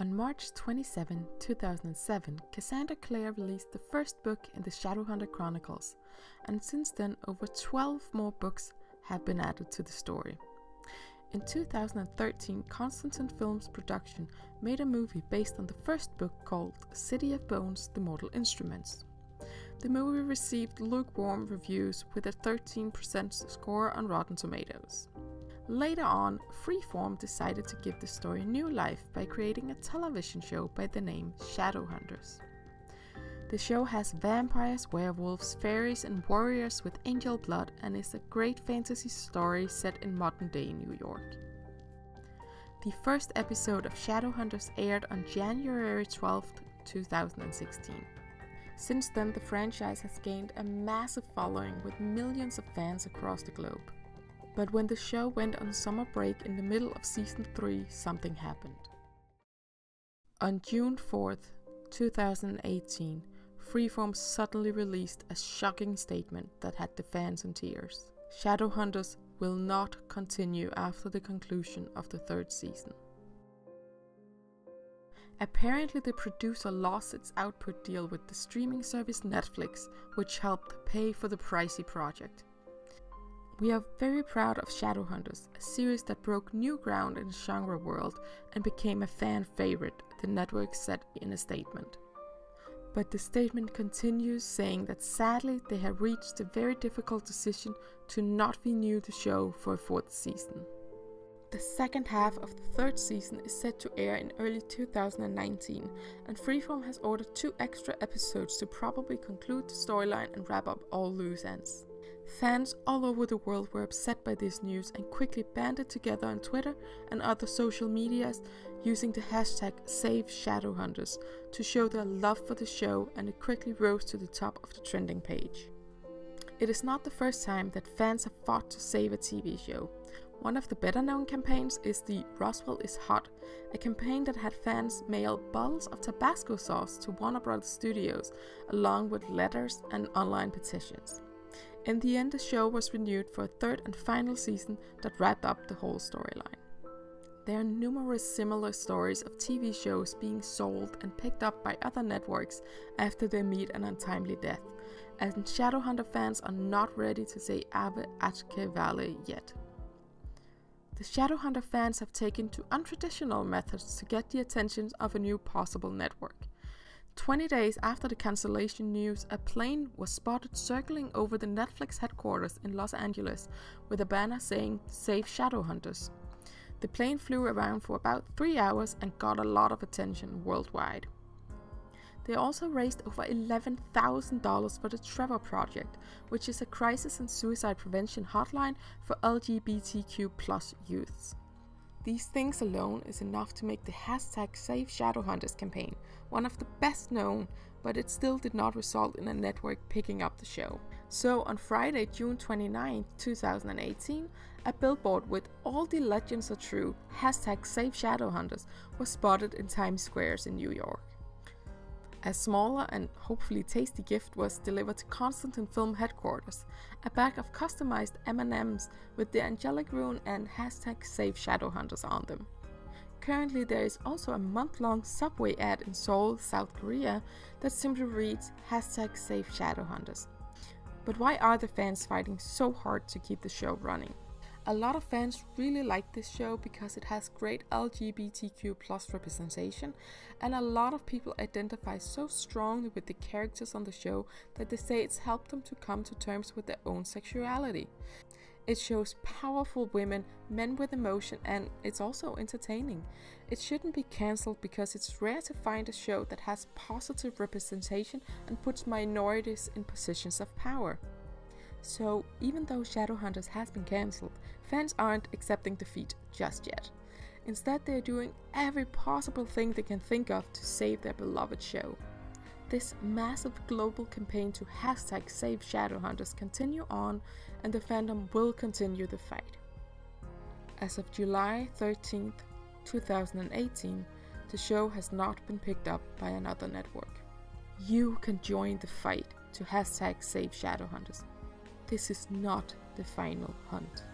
On March 27, 2007, Cassandra Clare released the first book in the Shadowhunter Chronicles, and since then, over 12 more books have been added to the story. In 2013, Constantin Films production made a movie based on the first book called City of Bones The Mortal Instruments. The movie received lukewarm reviews with a 13% score on Rotten Tomatoes. Later on, Freeform decided to give the story new life by creating a television show by the name Shadowhunters. The show has vampires, werewolves, fairies, and warriors with angel blood and is a great fantasy story set in modern day New York. The first episode of Shadowhunters aired on January 12, 2016. Since then, the franchise has gained a massive following with millions of fans across the globe. But when the show went on summer break in the middle of season 3, something happened. On June 4th, 2018, Freeform suddenly released a shocking statement that had the fans in tears. Shadowhunters will not continue after the conclusion of the third season. Apparently, the producer lost its output deal with the streaming service Netflix, which helped pay for the pricey project. We are very proud of Shadowhunters, a series that broke new ground in the genre world and became a fan favorite, the network said in a statement. But the statement continues saying that sadly they have reached a very difficult decision to not renew the show for a fourth season. The second half of the third season is set to air in early 2019, and Freeform has ordered two extra episodes to probably conclude the storyline and wrap up all loose ends. Fans all over the world were upset by this news and quickly banded together on Twitter and other social medias using the hashtag SaveShadowhunters to show their love for the show and it quickly rose to the top of the trending page. It is not the first time that fans have fought to save a TV show. One of the better known campaigns is the Roswell is Hot, a campaign that had fans mail bottles of Tabasco sauce to Warner Bros. Studios, along with letters and online petitions. In the end, the show was renewed for a third and final season that wrapped up the whole storyline. There are numerous similar stories of TV shows being sold and picked up by other networks after they meet an untimely death, and Shadowhunter fans are not ready to say Ave atque vale yet. The Shadowhunter fans have taken to untraditional methods to get the attention of a new possible network. 20 days after the cancellation news, a plane was spotted circling over the Netflix headquarters in Los Angeles with a banner saying Save Shadowhunters. The plane flew around for about three hours and got a lot of attention worldwide. They also raised over $11,000 for the Trevor Project, which is a crisis and suicide prevention hotline for LGBTQ youths. These things alone is enough to make the hashtag Save Shadowhunters campaign one of the best known, but it still did not result in a network picking up the show. So on Friday, June 29, 2018, a billboard with all the legends are true, hashtag Save Shadowhunters, was spotted in Times Squares in New York. A smaller and hopefully tasty gift was delivered to Constantin Film headquarters, a bag of customized M&Ms with the angelic rune and hashtag Save Shadowhunters on them. Currently there is also a month-long subway ad in Seoul, South Korea that simply reads hashtag Save Shadowhunters. But why are the fans fighting so hard to keep the show running? A lot of fans really like this show because it has great LGBTQ plus representation, and a lot of people identify so strongly with the characters on the show that they say it's helped them to come to terms with their own sexuality. It shows powerful women, men with emotion, and it's also entertaining. It shouldn't be cancelled because it's rare to find a show that has positive representation and puts minorities in positions of power. So, even though Shadowhunters has been cancelled, fans aren't accepting defeat just yet. Instead, they are doing every possible thing they can think of to save their beloved show. This massive global campaign to hashtag save Shadowhunters continue on and the fandom will continue the fight. As of July 13th, 2018, the show has not been picked up by another network. You can join the fight to hashtag save Shadowhunters. This is not the final hunt.